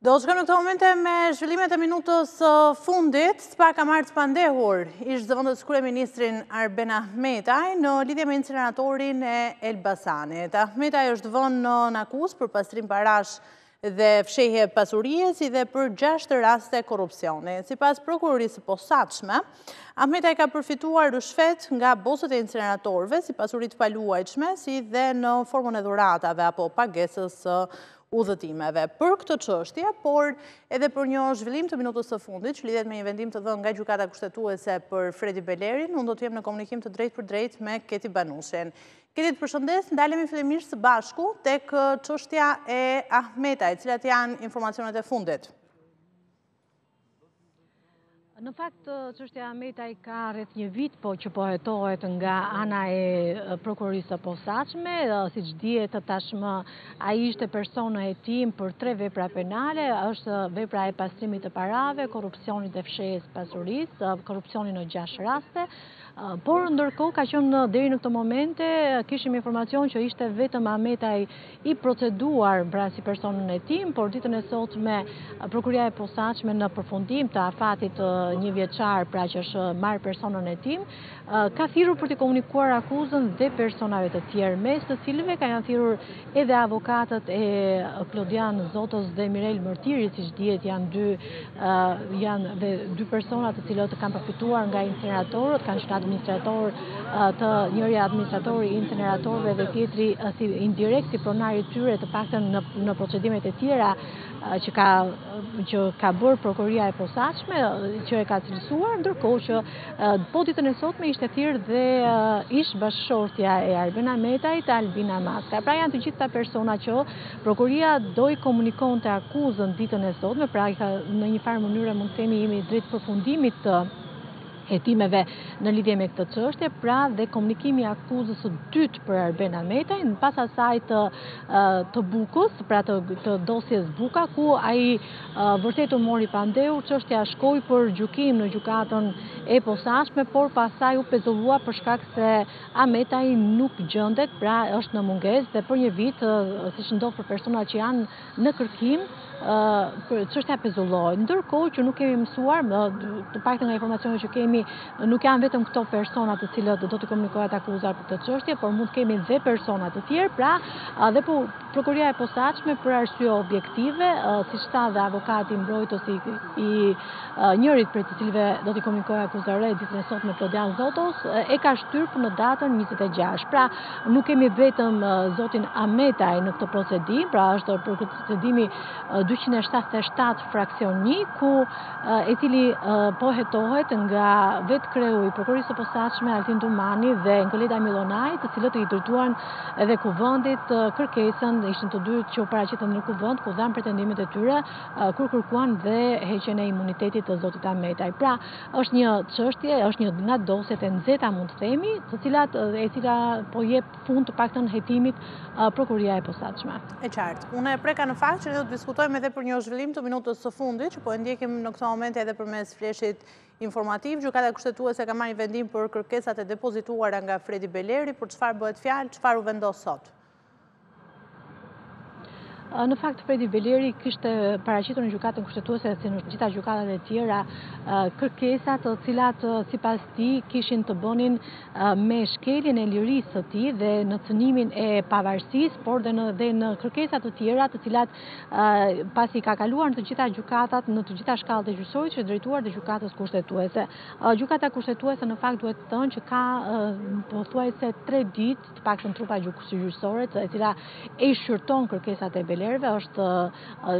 Do të shkojmë në këto momente me zhvillimet e minutës fundit, SPAK ka marrë të pandehur ish-zëvendëskryeministrin Arben Ahmetaj në lidhje me incineratorin e Elbasanit. Ahmetaj është vënë nën akuzë për pastrim parash dhe fshehje pasurie si dhe për gjashtë raste korrupsioni. Sipas prokurorisë së posaçme, Ahmetaj ka përfituar ryshfet nga bosët e inceneratorëve si pasuri të paluajtshme, si dhe në formën e dhuratave apo pagesës së udhëtimeve. Për këtë çështje, por edhe për një zhvillim të minutës së fundit, që lidhet me një vendim të dhënë nga gjykata kushtetuese për Fredi Belerin, unë do të jem në komunikim të drejtpërdrejtë me Keti Banushin. Keti të përshëndes, ndalemi fillimisht së bashku tek çështja Ahmetaj, cilat janë informacionet e fundit. Në fakt, çështja Ahmetaj ka rreth një vit, po që po hetohet nga ana e prokurorisë së posaçme, siç dihet tashmë, ai ishte person nën hetim për tre vepra penale, është vepra e pastrimit të parave, korrupsionit dhe fshehjes së pasurisë, korrupsioni në gjashtë raste, Por ndërkohë ka qenë deri në këto momente, kishim informacion që ishte vetëm Ahmetaj i proceduar pra si person nën hetim, por ditën e sotme prokuroria e posaçme në përfundim të afatit njëvjeçar pra që është marrë person nën hetim, ka thirrur për t'i komunikuar akuzën dhe personave të tjerë, mes të cilëve ka janë thirrur Edhe avokatët e Klodian Zotos dhe Mirel Mërtiri, siç dihet janë dy, janë dhe dy personat të cilët kanë përfituar nga inceneratorët, kanë qenë administratorë të, njëri administrator i inceneratorëve dhe tjetri si indirekt si pronar i tyre të paktën në, në procedimet e tjera që ka, që ka bërë prokuroria e posaçme, që e ka cilësuar, ndërkohë që Po ditën e sotme ishte thirrë dhe ish bashkëshortja e Arben Ahmetajt, Albina Maska. Pra janë të gjithë ta persona që prokuroria do i komunikonte akuzën ditën e sotme, pra në një farë mënyre mund të themi jemi drejt përfundimit të hetimeve në lidhje me këtë çështje, pra dhe komunikimi i akuzës së dytë për Arben Ahmetaj, pas asaj të të Bukës, pra të të dosjes Buka ku ai Vërtet u mori i pandehur, çështja shkoi për gjykim në gjykatën e posaçme, por pastaj u pezullua për shkak se Ahmetaj nuk gjendet, pra është në mungesë dhe për një vit, siç ndodh për personat që janë në kërkim, çështja pezullohet. Ndërkohë që nuk kemi mësuar, të paktën nga informacionet që kemi, nuk janë vetëm këto persona të cilët do të komunikohet akuza për këtë çështje, por mund të kemi dhe persona të tjerë, pra dhe po Prokuroria e Posaçme për arsye objektive, siç tha dhe avokati mbrojtës i njërit prej të cilëve do t'i komunikohej akuza re ditën e sotme Klodian Zotos, e ka shtyrë për në datën 26. Pra, nuk kemi vetëm zotin Ahmetaj në këtë procedim, pra është për procedimi 277 fraksion 1, ku e cili po hetohet nga vetë kreu i prokurorisë së posaçme Altin Dumani dhe Enkeleda Millonai, të cilët i drejtuan edhe kuvendit kërkesën, ishin të dy që u paraqitën në kuvend, ku dhanë pretendimet e tyre, kur kërkuan dhe heqjen e imunitetit të zotit Ahmetaj. Pra, është një çështje, është një nga dosjet e nxehta mund të themi, të cilat e cila po jep fund të paktën hetimit prokuroria e posaçme. E qartë. Unë e preka në fakt që ne do të diskutojmë edhe për një zhvillim të minutës së fundit, që po e ndjekim në këto momente edhe përmes fleshit Informativ, Gjykata Kushtetuese ka marrë një vendim për kërkesat e depozituara nga Fredi Beleri, për çfarë bëhet fjalë, çfarë u vendos sot? Në fakt, Fredi Beleri kishte paraqitur në gjykatën kushtetuese si në gjitha gjykatat e tjera kërkesa të cilat sipas tij kishin të bënin me shkeljen e lirisë së tij dhe në cënimin e pavarësisë, por dhe në, dhe në kërkesa të tjera të cilat pasi i ka kaluar në të gjitha gjykatat, në të gjitha shkallët e gjyqësorit i është drejtuar dhe gjykatës kushtetuese. Gjykata kushtetuese në fakt duhet thënë që ka pothuajse tre ditë të paktën trupa gjyqësore, e cila i shqyrton kërkesat e Belerëve, është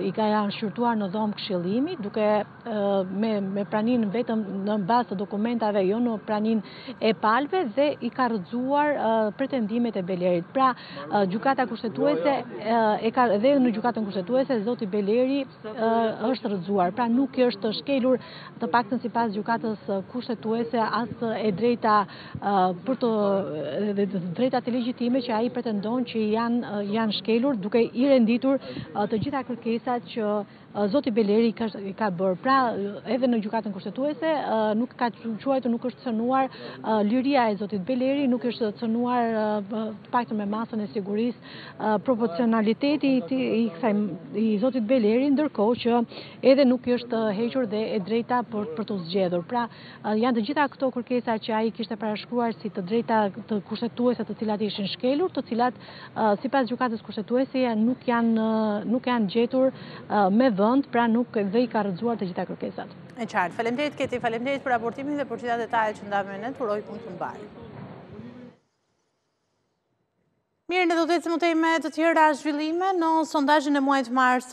i kanë shqyrtuar në dhomë këshillimi, duke me praninë vetëm në bazë të dokumentave, jo në praninë e palëve dhe i ka rrëzuar pretendimet e Belerit. Pra, gjykata kushtetuese dhe në gjykatën kushtetuese, zoti Beleri është rrëzuar. Pra, nuk është shkelur të paktën sipas gjykatës kushtetuese as e drejta për të drejtat legjitime që ai pretendon që janë shkelur duke i renditur të gjitha kërkesat që Zoti Beleri ka, ka bërë. Pra, edhe në gjykatën kushtetuese, nuk ka quajtur, nuk është cënuar liria e Zotit Beleri, nuk është cënuar të paktën me masën e sigurisë proporcionaliteti i, kësaj, i Zotit Beleri, ndërkohë që edhe nuk i është hequr dhe e drejta për, për t'u zgjedhur. Pra, janë të gjitha këto kërkesa që ai kishte parashtruar si të drejta kushtetuese të cilat ishin shkelur, të cilat sipas Gjykatës Kushtetuese nuk janë nuk janë gjetur me vend, pra nuk dhe i ka rrëzuar të gjitha kërkesat. E qartë. Faleminderit Keti, faleminderit për raportimin dhe për gjitha detajet që ndave me ne, të uroj punë të mbarë. Mirë, ne do të ecim më tej me të tjera zhvillime në sondazhin e muajit mars.